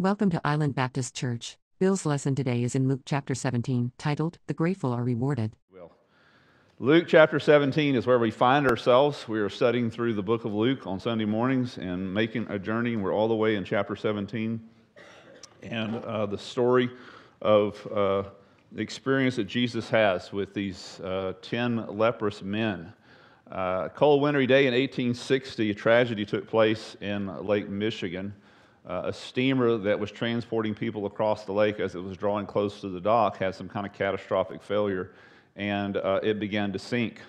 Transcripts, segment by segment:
Welcome to Island Baptist Church. Bill's lesson today is in Luke chapter 17, titled The Grateful Are Rewarded. Will. Luke chapter 17 is where we find ourselves. We are studying through the book of Luke on Sunday mornings and making a journey. We're all the way in chapter 17. And uh, the story of uh, the experience that Jesus has with these uh, 10 leprous men. Uh, cold wintry day in 1860, a tragedy took place in Lake Michigan. Uh, a steamer that was transporting people across the lake as it was drawing close to the dock had some kind of catastrophic failure and uh, it began to sink.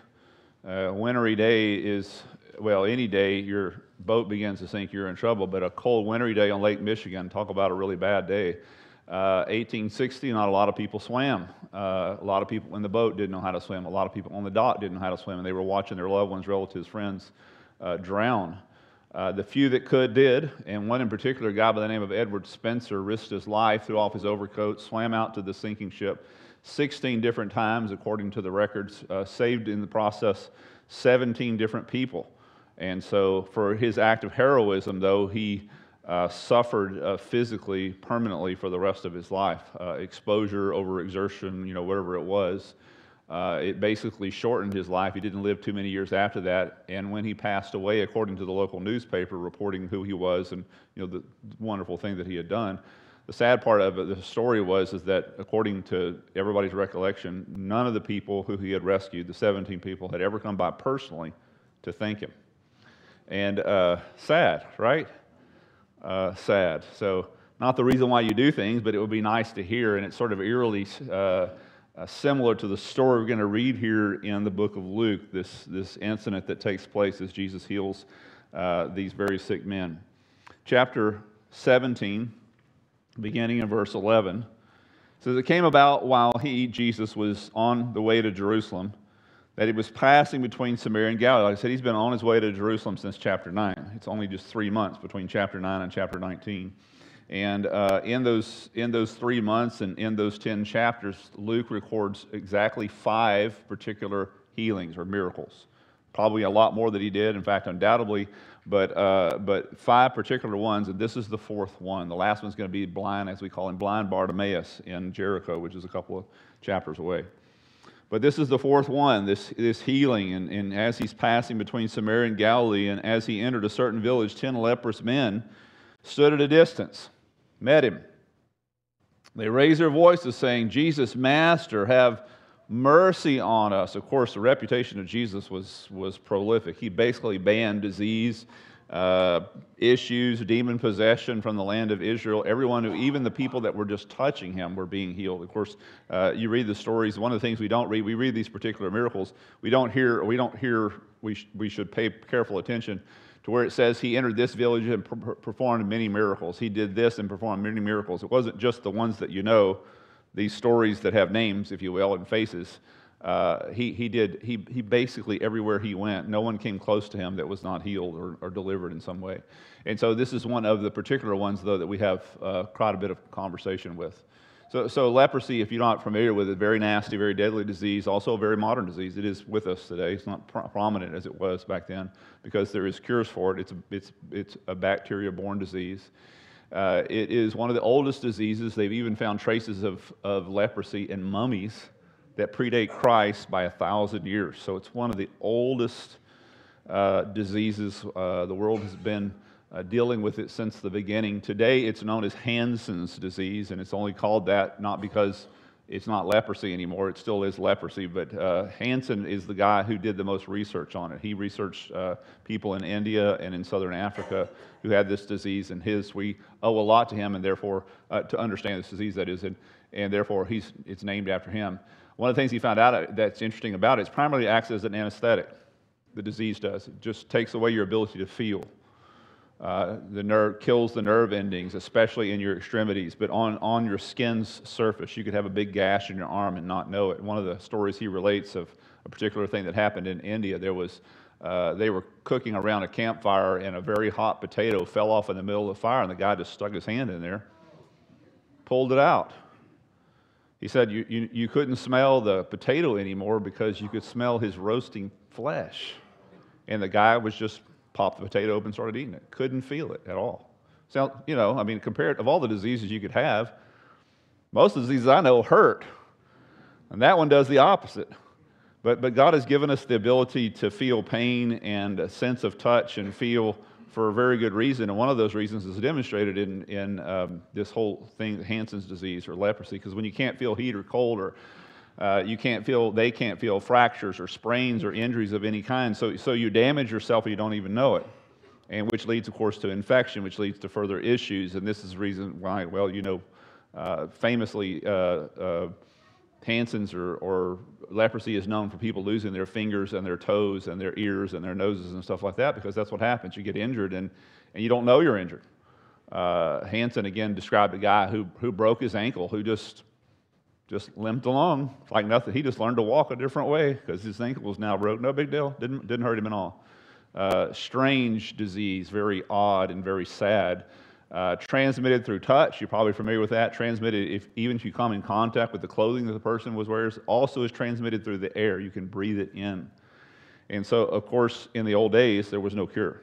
Uh, wintry day is, well, any day your boat begins to sink, you're in trouble, but a cold wintry day on Lake Michigan, talk about a really bad day. 1860, uh, not a lot of people swam. Uh, a lot of people in the boat didn't know how to swim. A lot of people on the dock didn't know how to swim, and they were watching their loved ones, relatives, friends uh, drown. Uh, the few that could did, and one in particular, a guy by the name of Edward Spencer, risked his life, threw off his overcoat, swam out to the sinking ship 16 different times, according to the records, uh, saved in the process 17 different people. And so, for his act of heroism, though, he uh, suffered uh, physically permanently for the rest of his life uh, exposure, overexertion, you know, whatever it was. Uh, it basically shortened his life. He didn't live too many years after that. And when he passed away, according to the local newspaper reporting who he was and you know the wonderful thing that he had done, the sad part of it, the story was is that according to everybody's recollection, none of the people who he had rescued, the 17 people, had ever come by personally to thank him. And uh, sad, right? Uh, sad. So not the reason why you do things, but it would be nice to hear, and it's sort of eerily. Uh, uh, similar to the story we're going to read here in the book of Luke, this, this incident that takes place as Jesus heals uh, these very sick men. Chapter 17, beginning in verse 11, says, It came about while he, Jesus, was on the way to Jerusalem that he was passing between Samaria and Galilee. Like I said, he's been on his way to Jerusalem since chapter 9. It's only just three months between chapter 9 and chapter 19. And uh, in, those, in those three months and in those 10 chapters, Luke records exactly five particular healings or miracles. Probably a lot more that he did, in fact, undoubtedly, but, uh, but five particular ones, and this is the fourth one. The last one's going to be blind, as we call him, blind Bartimaeus in Jericho, which is a couple of chapters away. But this is the fourth one, this, this healing. And, and as he's passing between Samaria and Galilee, and as he entered a certain village, ten leprous men stood at a distance met him. They raised their voices, saying, Jesus, Master, have mercy on us. Of course, the reputation of Jesus was, was prolific. He basically banned disease, uh, issues, demon possession from the land of Israel. Everyone who, even the people that were just touching him, were being healed. Of course, uh, you read the stories. One of the things we don't read, we read these particular miracles. We don't hear, we don't hear, we, sh- we should pay careful attention to where it says he entered this village and performed many miracles. He did this and performed many miracles. It wasn't just the ones that you know, these stories that have names, if you will, and faces. Uh, he, he did, he, he basically, everywhere he went, no one came close to him that was not healed or, or delivered in some way. And so this is one of the particular ones, though, that we have uh, quite a bit of conversation with. So, so leprosy, if you're not familiar with it, very nasty, very deadly disease, also a very modern disease. It is with us today. It's not pro- prominent as it was back then because there is cures for it. It's a, it's, it's a bacteria-borne disease. Uh, it is one of the oldest diseases. They've even found traces of, of leprosy in mummies that predate Christ by a thousand years. So it's one of the oldest uh, diseases uh, the world has been uh, dealing with it since the beginning. Today, it's known as Hansen's disease, and it's only called that not because it's not leprosy anymore. It still is leprosy, but uh, Hansen is the guy who did the most research on it. He researched uh, people in India and in southern Africa who had this disease, and his we owe a lot to him, and therefore uh, to understand this disease that is, and, and therefore he's, it's named after him. One of the things he found out that's interesting about it is primarily acts as an anesthetic. The disease does. It just takes away your ability to feel. Uh, the nerve kills the nerve endings, especially in your extremities, but on, on your skin's surface. You could have a big gash in your arm and not know it. One of the stories he relates of a particular thing that happened in India, there was uh, they were cooking around a campfire and a very hot potato fell off in the middle of the fire, and the guy just stuck his hand in there, pulled it out. He said you, you, you couldn't smell the potato anymore because you could smell his roasting flesh. And the guy was just popped the potato open, started eating it. Couldn't feel it at all. So, you know, I mean, compared of all the diseases you could have, most of the diseases I know hurt. And that one does the opposite. But, but God has given us the ability to feel pain and a sense of touch and feel for a very good reason. And one of those reasons is demonstrated in, in um, this whole thing, Hansen's disease or leprosy, because when you can't feel heat or cold or uh, you can't feel, they can't feel fractures or sprains or injuries of any kind. So, so you damage yourself and you don't even know it. And which leads, of course, to infection, which leads to further issues. And this is the reason why, well, you know, uh, famously, uh, uh, Hansen's or, or leprosy is known for people losing their fingers and their toes and their ears and their noses and stuff like that because that's what happens. You get injured and, and you don't know you're injured. Uh, Hansen again described a guy who, who broke his ankle, who just just limped along like nothing. He just learned to walk a different way because his ankle was now broke. No big deal. Didn't, didn't hurt him at all. Uh, strange disease, very odd and very sad. Uh, transmitted through touch, you're probably familiar with that. Transmitted, if, even if you come in contact with the clothing that the person was wearing, also is transmitted through the air. You can breathe it in. And so, of course, in the old days, there was no cure.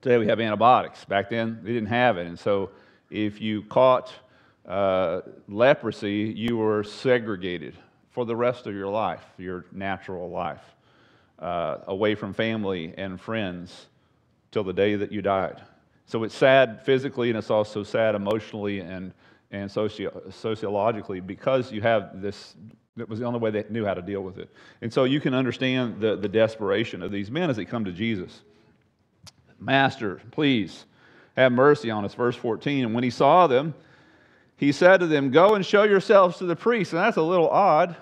Today we have antibiotics. Back then, they didn't have it. And so, if you caught uh, leprosy, you were segregated for the rest of your life, your natural life, uh, away from family and friends till the day that you died. So it's sad physically, and it's also sad emotionally and, and socio- sociologically because you have this. That was the only way they knew how to deal with it. And so you can understand the, the desperation of these men as they come to Jesus. Master, please have mercy on us. Verse 14. And when he saw them, he said to them, Go and show yourselves to the priest. And that's a little odd.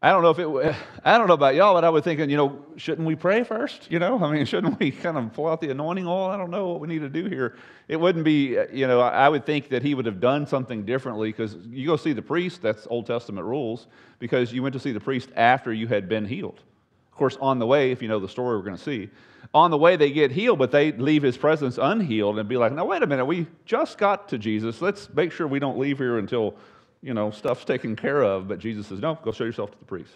I don't know if it, I don't know about y'all, but I was thinking, you know, shouldn't we pray first? You know, I mean, shouldn't we kind of pull out the anointing oil? I don't know what we need to do here. It wouldn't be, uh, you know, I would think that he would have done something differently because you go see the priest, that's Old Testament rules, because you went to see the priest after you had been healed. Course, on the way, if you know the story we're going to see, on the way they get healed, but they leave his presence unhealed and be like, now, wait a minute, we just got to Jesus. Let's make sure we don't leave here until, you know, stuff's taken care of. But Jesus says, no, go show yourself to the priest.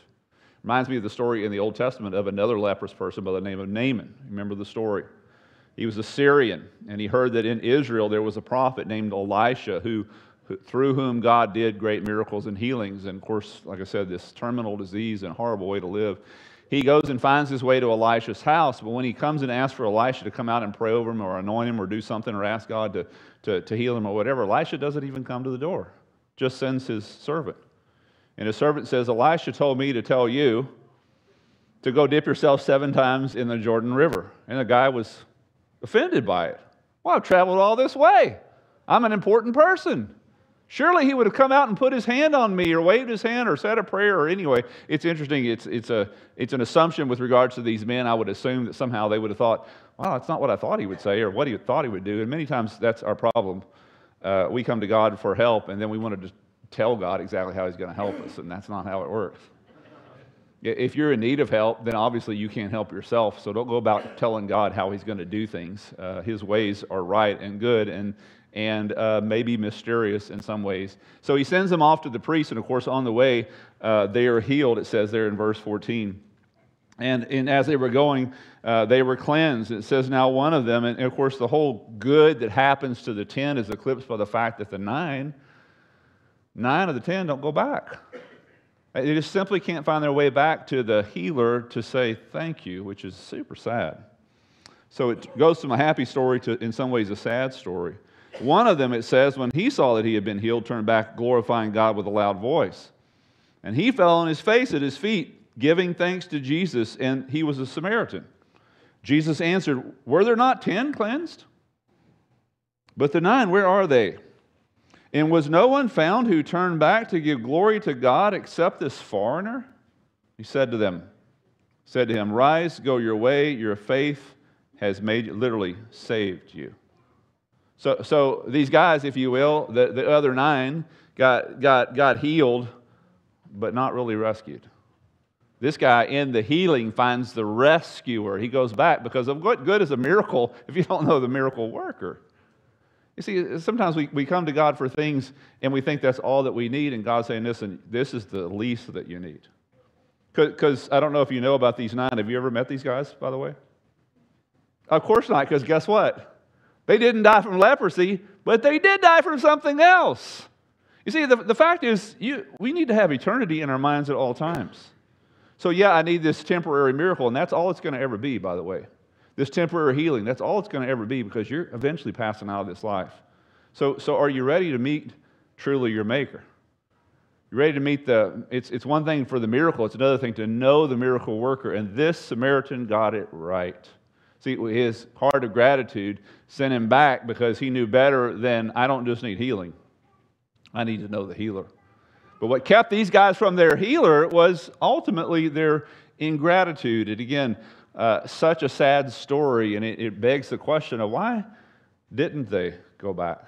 Reminds me of the story in the Old Testament of another leprous person by the name of Naaman. Remember the story? He was a Syrian, and he heard that in Israel there was a prophet named Elisha who, who, through whom God did great miracles and healings. And of course, like I said, this terminal disease and horrible way to live he goes and finds his way to Elisha's house. But when he comes and asks for Elisha to come out and pray over him or anoint him or do something or ask God to, to, to heal him or whatever, Elisha doesn't even come to the door, just sends his servant. And his servant says, Elisha told me to tell you to go dip yourself seven times in the Jordan River. And the guy was offended by it. Well, I've traveled all this way. I'm an important person. Surely he would have come out and put his hand on me or waved his hand or said a prayer or anyway. It's interesting. It's, it's, a, it's an assumption with regards to these men. I would assume that somehow they would have thought, wow, that's not what I thought he would say or what he thought he would do. And many times that's our problem. Uh, we come to God for help and then we want to just tell God exactly how he's going to help us, and that's not how it works. If you're in need of help, then obviously you can't help yourself. So don't go about telling God how he's going to do things. Uh, his ways are right and good, and and uh, maybe mysterious in some ways. So he sends them off to the priest, and of course, on the way, uh, they are healed, it says there in verse 14. And, and as they were going, uh, they were cleansed. It says, now one of them, and of course, the whole good that happens to the ten is eclipsed by the fact that the nine, nine of the ten don't go back. They just simply can't find their way back to the healer to say thank you, which is super sad. So it goes from a happy story to, in some ways, a sad story. One of them, it says, when he saw that he had been healed, turned back, glorifying God with a loud voice. And he fell on his face at his feet, giving thanks to Jesus, and he was a Samaritan. Jesus answered, Were there not ten cleansed? But the nine, where are they? And was no one found who turned back to give glory to God except this foreigner? He said to them, said to him, Rise, go your way, your faith has made literally saved you. So, so these guys, if you will, the, the other nine, got, got, got healed, but not really rescued. This guy in the healing finds the rescuer. He goes back because of what good is a miracle if you don't know the miracle worker? You see, sometimes we, we come to God for things and we think that's all that we need, and God's saying, listen, this is the least that you need. Because I don't know if you know about these nine. Have you ever met these guys, by the way? Of course not, because guess what? They didn't die from leprosy, but they did die from something else. You see, the, the fact is, you, we need to have eternity in our minds at all times. So, yeah, I need this temporary miracle, and that's all it's going to ever be, by the way. This temporary healing, that's all it's going to ever be because you're eventually passing out of this life. So, so are you ready to meet truly your Maker? You're ready to meet the, it's, it's one thing for the miracle, it's another thing to know the miracle worker. And this Samaritan got it right. See, his heart of gratitude sent him back because he knew better than I don't just need healing, I need to know the healer. But what kept these guys from their healer was ultimately their ingratitude. And again, uh, such a sad story, and it, it begs the question of why didn't they go back?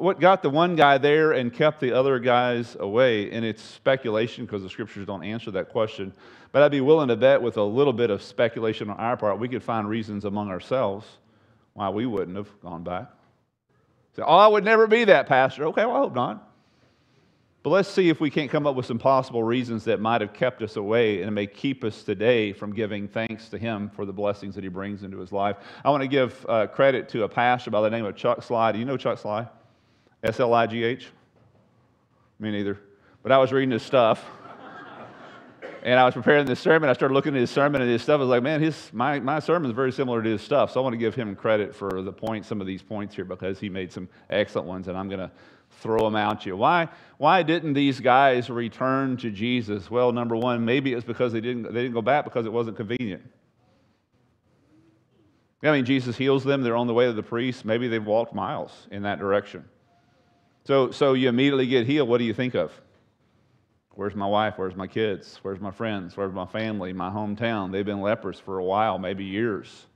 What got the one guy there and kept the other guys away? And it's speculation because the scriptures don't answer that question. But I'd be willing to bet with a little bit of speculation on our part, we could find reasons among ourselves why we wouldn't have gone back. Say, oh, I would never be that, Pastor. Okay, well, I hope not. But let's see if we can't come up with some possible reasons that might have kept us away and may keep us today from giving thanks to Him for the blessings that He brings into His life. I want to give uh, credit to a pastor by the name of Chuck Sligh. Do you know Chuck Sligh? S L I G H? Me neither. But I was reading his stuff. and I was preparing this sermon. I started looking at his sermon and his stuff. I was like, man, his, my, my sermon is very similar to his stuff. So I want to give him credit for the point, some of these points here, because he made some excellent ones, and I'm going to throw them out you. Why, why didn't these guys return to Jesus? Well, number one, maybe it's because they didn't, they didn't go back because it wasn't convenient. I mean, Jesus heals them. They're on the way to the priest. Maybe they've walked miles in that direction. So, so you immediately get healed. What do you think of? Where's my wife? Where's my kids? Where's my friends? Where's my family? My hometown? They've been lepers for a while, maybe years.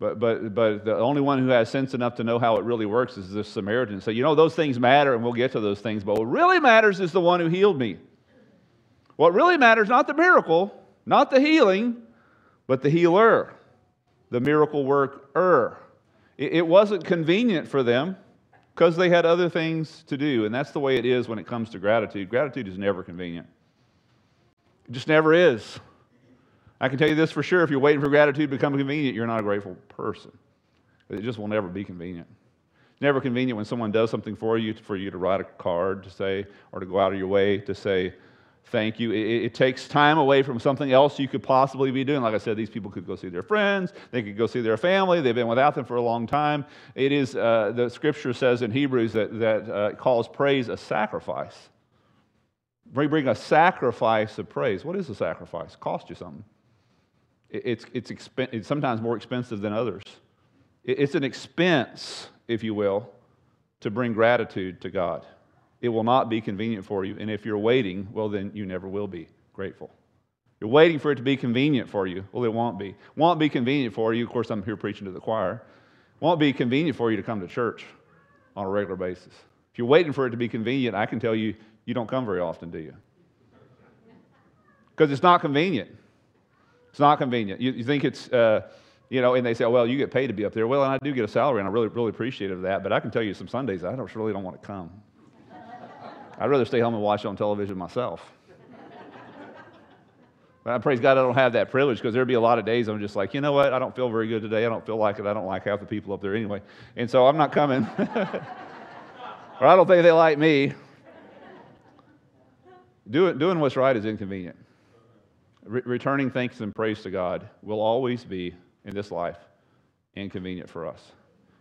But, but, but the only one who has sense enough to know how it really works is this Samaritan. So, you know, those things matter, and we'll get to those things. But what really matters is the one who healed me. What really matters, not the miracle, not the healing, but the healer, the miracle worker. It, it wasn't convenient for them because they had other things to do. And that's the way it is when it comes to gratitude. Gratitude is never convenient, it just never is. I can tell you this for sure if you're waiting for gratitude to become convenient, you're not a grateful person. It just will never be convenient. It's never convenient when someone does something for you, for you to write a card to say, or to go out of your way to say, thank you. It, it, takes time away from something else you could possibly be doing. Like I said, these people could go see their friends, they could go see their family, they've been without them for a long time. It is, uh, the scripture says in Hebrews that, that uh, calls praise a sacrifice. We bring a sacrifice of praise. What is a sacrifice? Cost you something. It's, it's, expen- it's sometimes more expensive than others. It's an expense, if you will, to bring gratitude to God. It will not be convenient for you. And if you're waiting, well, then you never will be grateful. You're waiting for it to be convenient for you. Well, it won't be. Won't be convenient for you. Of course, I'm here preaching to the choir. Won't be convenient for you to come to church on a regular basis. If you're waiting for it to be convenient, I can tell you, you don't come very often, do you? Because it's not convenient. It's not convenient. You, you think it's, uh, you know, and they say, oh, well, you get paid to be up there. Well, and I do get a salary, and I'm really, really appreciative of that. But I can tell you some Sundays, I don't, really don't want to come. I'd rather stay home and watch it on television myself. But I praise God I don't have that privilege because there'd be a lot of days I'm just like, you know what? I don't feel very good today. I don't feel like it. I don't like half the people up there anyway. And so I'm not coming. or I don't think they like me. Doing, doing what's right is inconvenient. Re- returning thanks and praise to God will always be, in this life, inconvenient for us.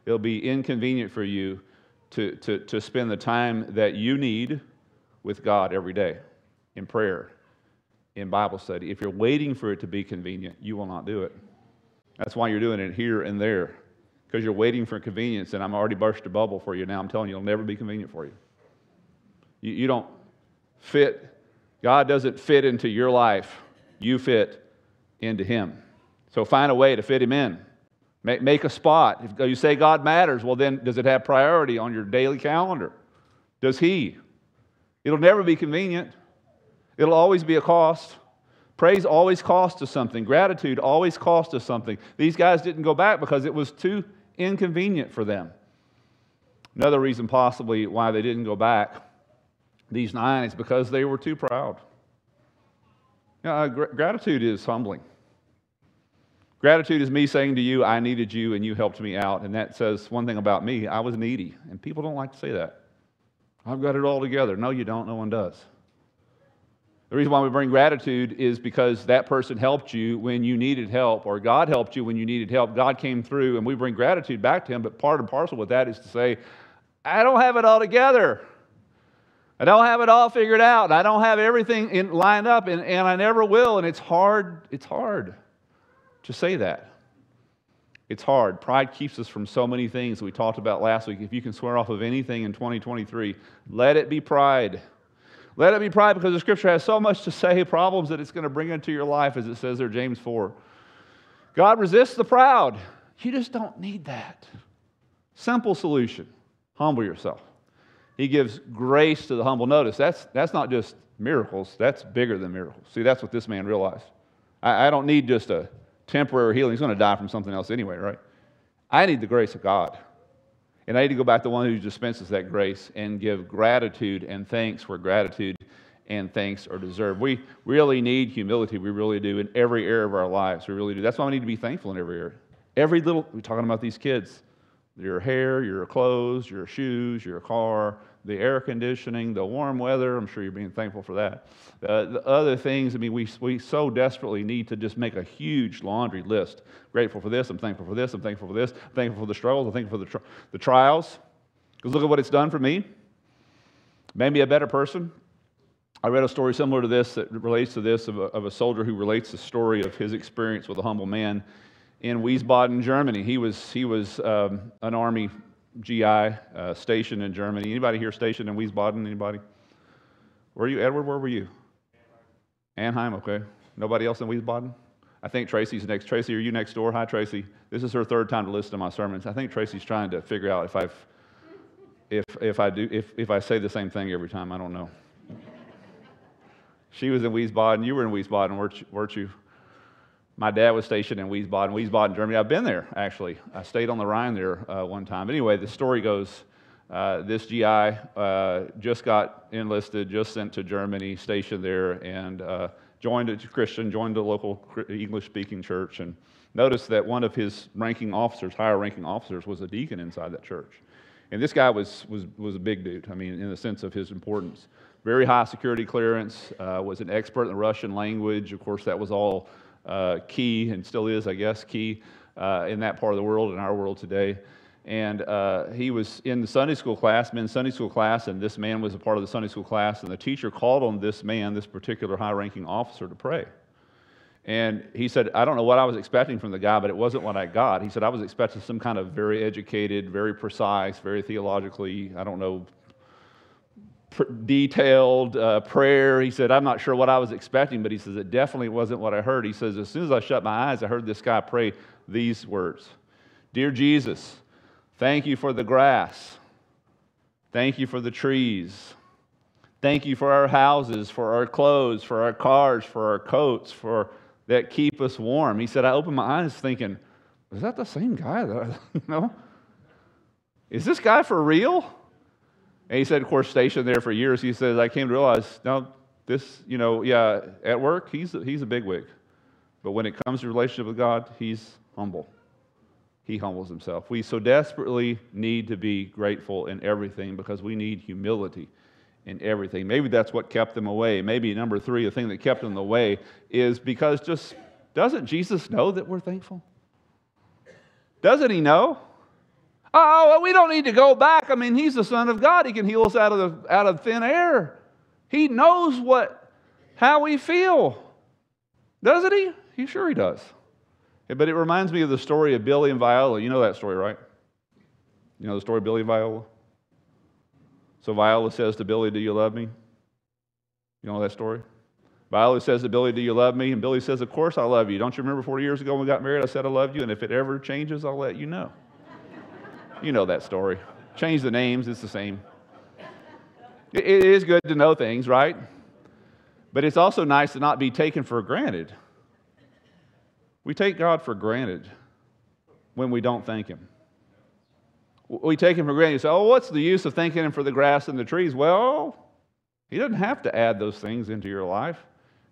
It'll be inconvenient for you to, to, to spend the time that you need with God every day in prayer, in Bible study. If you're waiting for it to be convenient, you will not do it. That's why you're doing it here and there, because you're waiting for convenience, and I'm already burst a bubble for you now. I'm telling you, it'll never be convenient for you. You, you don't fit, God doesn't fit into your life you fit into Him. So find a way to fit Him in. Make, make a spot. If you say God matters, well, then does it have priority on your daily calendar? Does He? It'll never be convenient, it'll always be a cost. Praise always costs us something. Gratitude always costs us something. These guys didn't go back because it was too inconvenient for them. Another reason, possibly, why they didn't go back, these nine, is because they were too proud. Uh, gr- gratitude is humbling. Gratitude is me saying to you, I needed you and you helped me out. And that says one thing about me I was needy. And people don't like to say that. I've got it all together. No, you don't. No one does. The reason why we bring gratitude is because that person helped you when you needed help, or God helped you when you needed help. God came through, and we bring gratitude back to Him. But part and parcel with that is to say, I don't have it all together. I don't have it all figured out. I don't have everything in, lined up, and, and I never will. And it's hard. It's hard to say that. It's hard. Pride keeps us from so many things we talked about last week. If you can swear off of anything in 2023, let it be pride. Let it be pride because the scripture has so much to say, problems that it's going to bring into your life, as it says there, James 4. God resists the proud. You just don't need that. Simple solution humble yourself. He gives grace to the humble. Notice, that's, that's not just miracles, that's bigger than miracles. See, that's what this man realized. I, I don't need just a temporary healing. He's going to die from something else anyway, right? I need the grace of God. And I need to go back to the one who dispenses that grace and give gratitude and thanks where gratitude and thanks are deserved. We really need humility. We really do in every area of our lives. We really do. That's why we need to be thankful in every area. Every little, we're talking about these kids your hair, your clothes, your shoes, your car, the air conditioning, the warm weather. I'm sure you're being thankful for that. Uh, the other things, I mean, we, we so desperately need to just make a huge laundry list. Grateful for this, I'm thankful for this, I'm thankful for this, I'm thankful for the struggles, I'm thankful for the, the trials. Because look at what it's done for me. Made me a better person. I read a story similar to this that relates to this of a, of a soldier who relates the story of his experience with a humble man in Wiesbaden, Germany. He was, he was um, an army GI uh, stationed in Germany. Anybody here stationed in Wiesbaden? Anybody? Where are you, Edward? Where were you? Anaheim, okay. Nobody else in Wiesbaden? I think Tracy's next. Tracy, are you next door? Hi, Tracy. This is her third time to listen to my sermons. I think Tracy's trying to figure out if I've, if, if I do, if, if I say the same thing every time. I don't know. she was in Wiesbaden. You were in Wiesbaden, weren't you? Weren't you? My dad was stationed in Wiesbaden, Wiesbaden, Germany. I've been there, actually. I stayed on the Rhine there uh, one time. Anyway, the story goes uh, this GI uh, just got enlisted, just sent to Germany, stationed there, and uh, joined a Christian, joined a local English speaking church. And noticed that one of his ranking officers, higher ranking officers, was a deacon inside that church. And this guy was, was, was a big dude, I mean, in the sense of his importance. Very high security clearance, uh, was an expert in the Russian language. Of course, that was all uh, key and still is, I guess, key uh, in that part of the world, in our world today. And uh, he was in the Sunday school class, men's Sunday school class, and this man was a part of the Sunday school class. And the teacher called on this man, this particular high ranking officer, to pray. And he said, I don't know what I was expecting from the guy, but it wasn't what I got. He said, I was expecting some kind of very educated, very precise, very theologically, I don't know, detailed uh, prayer. He said, I'm not sure what I was expecting, but he says, it definitely wasn't what I heard. He says, as soon as I shut my eyes, I heard this guy pray these words Dear Jesus, thank you for the grass. Thank you for the trees. Thank you for our houses, for our clothes, for our cars, for our coats, for that keep us warm. He said, I opened my eyes thinking, is that the same guy you know? Is this guy for real? And he said, of course, stationed there for years, he says, I came to realize, now, this, you know, yeah, at work, he's he's a bigwig. But when it comes to relationship with God, he's humble. He humbles himself. We so desperately need to be grateful in everything because we need humility in everything. Maybe that's what kept them away. Maybe number three, the thing that kept them away is because just doesn't Jesus know that we're thankful? Doesn't he know? Oh, we don't need to go back. I mean, he's the Son of God. He can heal us out of, the, out of thin air. He knows what, how we feel. Doesn't he? He sure he does. But it reminds me of the story of Billy and Viola. You know that story, right? You know the story of Billy and Viola? So Viola says to Billy, Do you love me? You know that story? Viola says to Billy, Do you love me? And Billy says, Of course I love you. Don't you remember 40 years ago when we got married? I said I loved you, and if it ever changes, I'll let you know. You know that story. Change the names, it's the same. It is good to know things, right? But it's also nice to not be taken for granted. We take God for granted when we don't thank Him. We take Him for granted. You say, oh, what's the use of thanking Him for the grass and the trees? Well, He doesn't have to add those things into your life,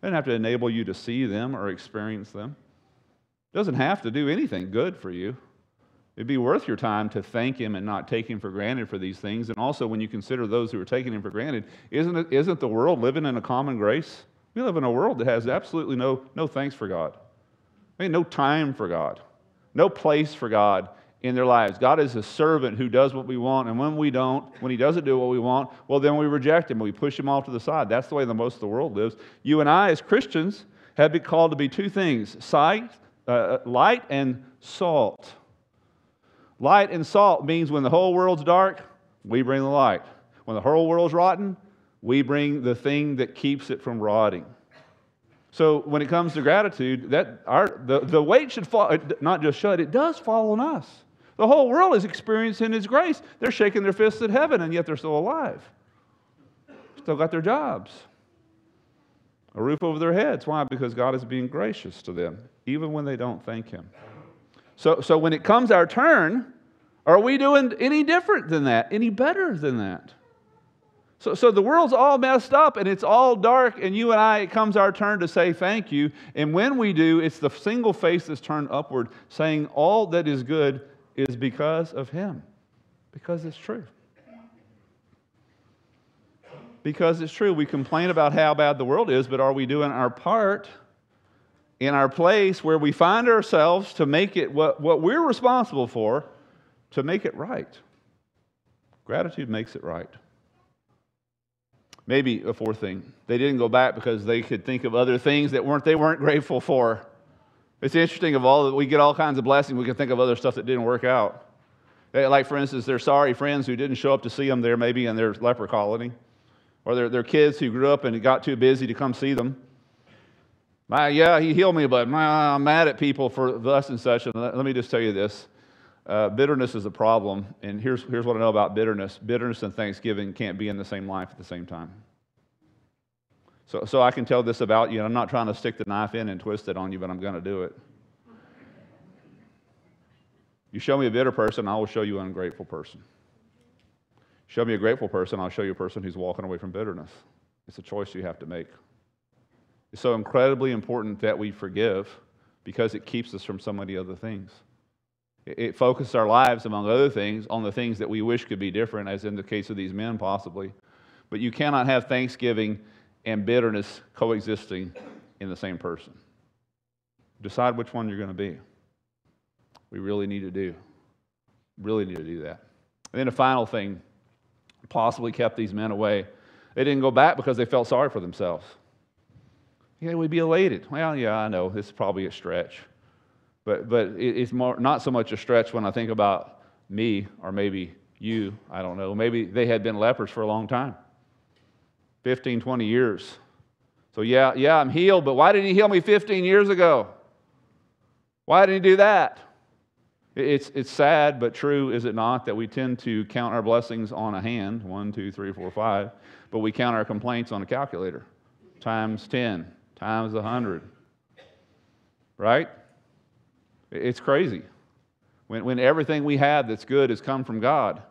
He doesn't have to enable you to see them or experience them. He doesn't have to do anything good for you. It'd be worth your time to thank Him and not take Him for granted for these things. And also, when you consider those who are taking Him for granted, isn't, it, isn't the world living in a common grace? We live in a world that has absolutely no, no thanks for God. I mean, no time for God, no place for God in their lives. God is a servant who does what we want, and when we don't, when He doesn't do what we want, well, then we reject Him. We push Him off to the side. That's the way the most of the world lives. You and I, as Christians, have been called to be two things sight, uh, light and salt. Light and salt means when the whole world's dark, we bring the light. When the whole world's rotten, we bring the thing that keeps it from rotting. So when it comes to gratitude, that our, the, the weight should fall, not just should, it does fall on us. The whole world is experiencing His grace. They're shaking their fists at heaven, and yet they're still alive. Still got their jobs, a roof over their heads. Why? Because God is being gracious to them, even when they don't thank Him. So, so when it comes our turn, are we doing any different than that? Any better than that? So, so the world's all messed up and it's all dark, and you and I, it comes our turn to say thank you. And when we do, it's the single face that's turned upward, saying all that is good is because of Him, because it's true. Because it's true. We complain about how bad the world is, but are we doing our part in our place where we find ourselves to make it what, what we're responsible for to make it right? Gratitude makes it right. Maybe a fourth thing. They didn't go back because they could think of other things that weren't they weren't grateful for. It's interesting of all that we get all kinds of blessings, we can think of other stuff that didn't work out. Eh, like for instance, they're sorry friends who didn't show up to see them there maybe in their leper colony. Or their, their kids who grew up and got too busy to come see them. My, yeah, he healed me, but my, I'm mad at people for thus and such. And let, let me just tell you this uh, bitterness is a problem. And here's, here's what I know about bitterness bitterness and thanksgiving can't be in the same life at the same time. So, so I can tell this about you. I'm not trying to stick the knife in and twist it on you, but I'm going to do it. You show me a bitter person, I will show you an ungrateful person. Show me a grateful person, I'll show you a person who's walking away from bitterness. It's a choice you have to make. It's so incredibly important that we forgive because it keeps us from so many other things. It focuses our lives, among other things, on the things that we wish could be different, as in the case of these men, possibly. But you cannot have thanksgiving and bitterness coexisting in the same person. Decide which one you're going to be. We really need to do. Really need to do that. And then a final thing possibly kept these men away. They didn't go back because they felt sorry for themselves. Yeah, we'd be elated. Well, yeah, I know this is probably a stretch. But, but it's more, not so much a stretch when I think about me or maybe you. I don't know. Maybe they had been lepers for a long time 15, 20 years. So, yeah, yeah, I'm healed, but why didn't he heal me 15 years ago? Why didn't he do that? It's, it's sad, but true, is it not, that we tend to count our blessings on a hand one, two, three, four, five, but we count our complaints on a calculator times 10, times a 100. Right? It's crazy. When, when everything we have that's good has come from God.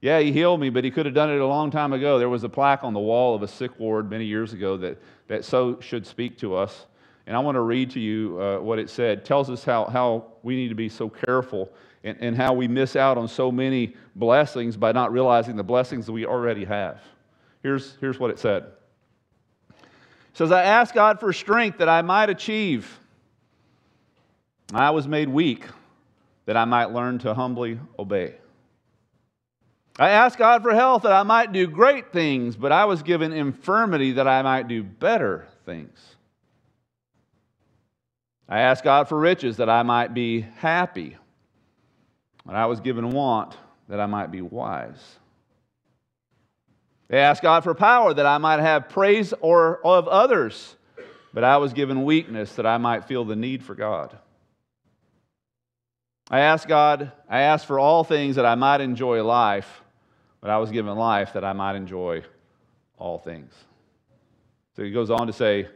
Yeah, He healed me, but He could have done it a long time ago. There was a plaque on the wall of a sick ward many years ago that, that so should speak to us. And I want to read to you uh, what it said. It tells us how, how we need to be so careful and, and how we miss out on so many blessings by not realizing the blessings that we already have. Here's, here's what it said. Says, I ask God for strength that I might achieve I was made weak that I might learn to humbly obey. I asked God for health that I might do great things, but I was given infirmity that I might do better things. I asked God for riches that I might be happy, but I was given want that I might be wise. I asked God for power that I might have praise or of others, but I was given weakness that I might feel the need for God. I asked God, I asked for all things that I might enjoy life, but I was given life that I might enjoy all things. So he goes on to say,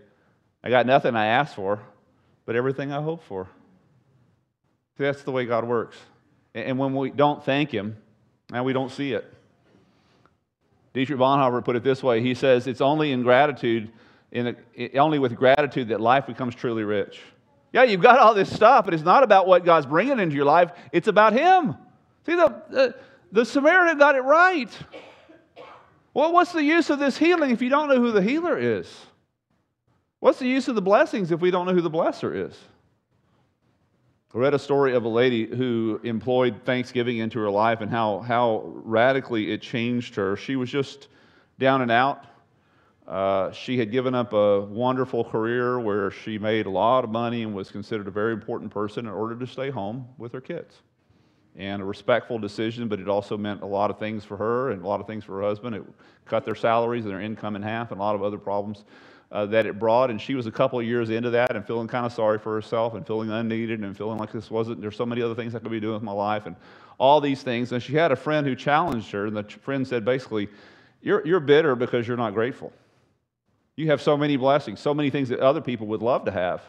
I got nothing I asked for, but everything I hoped for. See, that's the way God works. And when we don't thank Him, now we don't see it. Dietrich Bonhoeffer put it this way He says, It's only in gratitude, in a, only with gratitude that life becomes truly rich. Yeah, you've got all this stuff, but it's not about what God's bringing into your life, it's about Him. See, the, the, the Samaritan got it right. Well, what's the use of this healing if you don't know who the healer is? What's the use of the blessings if we don't know who the blesser is? I read a story of a lady who employed Thanksgiving into her life and how, how radically it changed her. She was just down and out. Uh, she had given up a wonderful career where she made a lot of money and was considered a very important person in order to stay home with her kids. And a respectful decision, but it also meant a lot of things for her and a lot of things for her husband. It cut their salaries and their income in half and a lot of other problems uh, that it brought. And she was a couple of years into that and feeling kind of sorry for herself and feeling unneeded and feeling like this wasn't, there's so many other things I could be doing with my life and all these things. And she had a friend who challenged her, and the friend said basically, You're, you're bitter because you're not grateful. You have so many blessings, so many things that other people would love to have.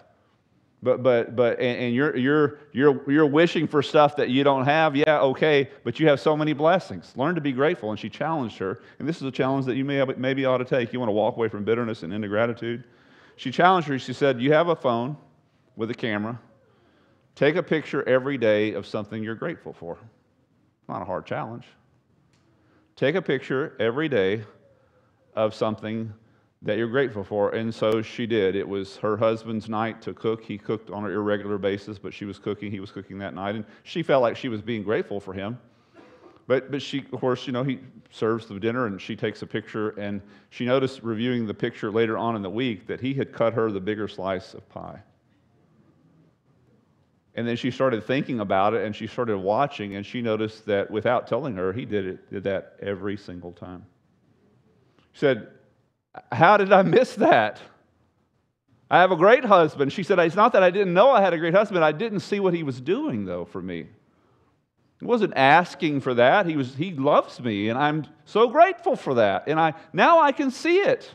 But, but, but, and, and you're, you're, you're, you're wishing for stuff that you don't have. Yeah, okay, but you have so many blessings. Learn to be grateful. And she challenged her. And this is a challenge that you may, maybe ought to take. You want to walk away from bitterness and into gratitude. She challenged her. She said, You have a phone with a camera. Take a picture every day of something you're grateful for. Not a hard challenge. Take a picture every day of something that you're grateful for. And so she did. It was her husband's night to cook. He cooked on an irregular basis, but she was cooking. He was cooking that night. And she felt like she was being grateful for him. But, but she, of course, you know, he serves the dinner and she takes a picture. And she noticed, reviewing the picture later on in the week, that he had cut her the bigger slice of pie. And then she started thinking about it and she started watching and she noticed that without telling her, he did it, did that every single time. She said, how did I miss that? I have a great husband. She said, It's not that I didn't know I had a great husband. I didn't see what he was doing, though, for me. He wasn't asking for that. He, was, he loves me, and I'm so grateful for that. And I, now I can see it.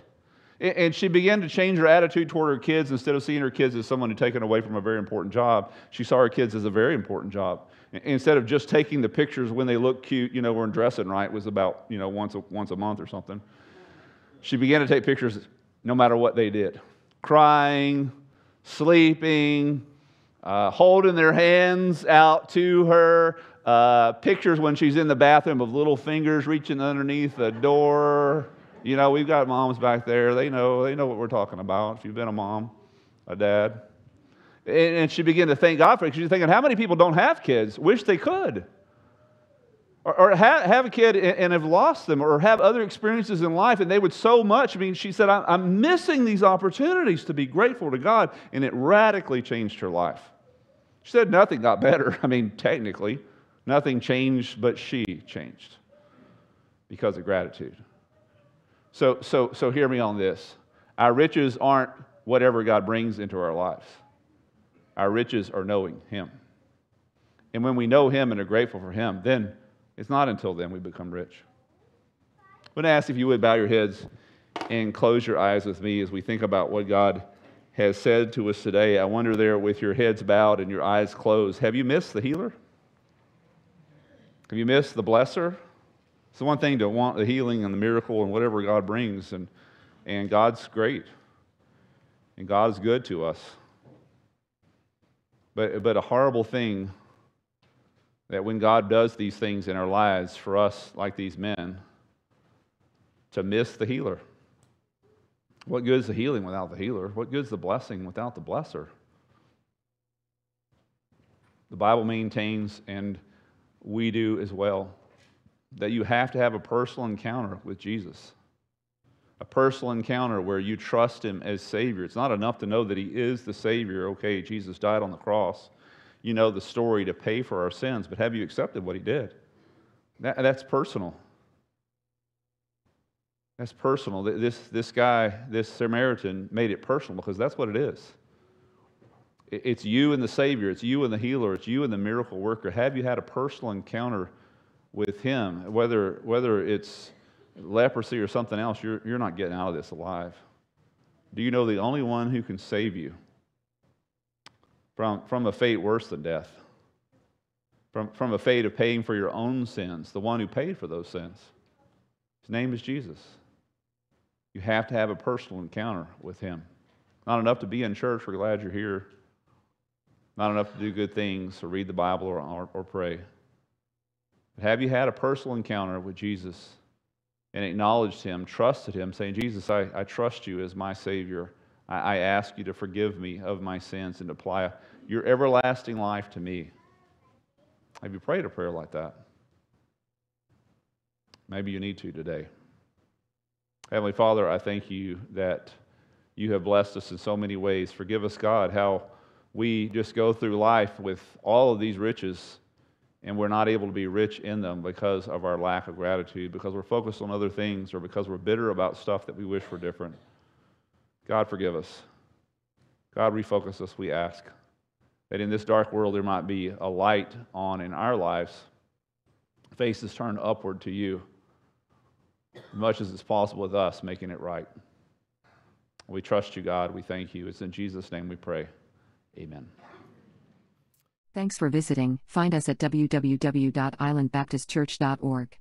And she began to change her attitude toward her kids. Instead of seeing her kids as someone who taken away from a very important job, she saw her kids as a very important job. Instead of just taking the pictures when they look cute, you know, we're dressing right, was about, you know, once a, once a month or something she began to take pictures no matter what they did crying, sleeping, uh, holding their hands out to her, uh, pictures when she's in the bathroom of little fingers reaching underneath the door. You know, we've got moms back there. They know, they know what we're talking about. If you've been a mom, a dad. And, and she began to thank God for it. She's thinking, how many people don't have kids? Wish they could or, or have, have, a kid and, and, have lost them, or have other experiences in life, and they would so much. I mean, she said, I'm, I'm missing these opportunities to be grateful to God, and it radically changed her life. She said nothing got better. I mean, technically, nothing changed, but she changed because of gratitude. So, so, so hear me on this. Our riches aren't whatever God brings into our lives. Our riches are knowing Him. And when we know Him and are grateful for Him, then it's not until then we become rich. I'm going to ask if you would bow your heads and close your eyes with me as we think about what God has said to us today. I wonder there with your heads bowed and your eyes closed, have you missed the healer? Have you missed the blesser? It's the one thing to want the healing and the miracle and whatever God brings, and, and God's great. And God's good to us. But, but a horrible thing that when God does these things in our lives for us, like these men, to miss the healer. What good is the healing without the healer? What good is the blessing without the blesser? The Bible maintains, and we do as well, that you have to have a personal encounter with Jesus. A personal encounter where you trust Him as Savior. It's not enough to know that He is the Savior. Okay, Jesus died on the cross you know the story to pay for our sins, but have you accepted what he did? That, that's personal. That's personal. This, this guy, this Samaritan, made it personal because that's what it is. It's you and the Savior, it's you and the healer, it's you and the miracle worker. Have you had a personal encounter with Him? Whether, whether it's leprosy or something else, you're, you're not getting out of this alive. Do you know the only one who can save you from, from a fate worse than death, from, from a fate of paying for your own sins, the one who paid for those sins. His name is Jesus. You have to have a personal encounter with him. Not enough to be in church. We're glad you're here. not enough to do good things or read the Bible or, or, or pray. But have you had a personal encounter with Jesus and acknowledged him, trusted him, saying, Jesus, I, I trust you as my Savior. I, ask you to forgive me of my sins and apply your everlasting life to me. Have you prayed a prayer like that? Maybe you need to today. Heavenly Father, I thank you that you have blessed us in so many ways. Forgive us, God, how we just go through life with all of these riches and we're not able to be rich in them because of our lack of gratitude, because we're focused on other things, or because we're bitter about stuff that we wish were different. God, forgive us. God, refocus us, we ask. That in this dark world there might be a light on in our lives, faces turned upward to you, as much as it's possible with us, making it right. We trust you, God. We thank you. It's in Jesus' name we pray. Amen. Thanks for visiting. Find us at www.islandbaptistchurch.org.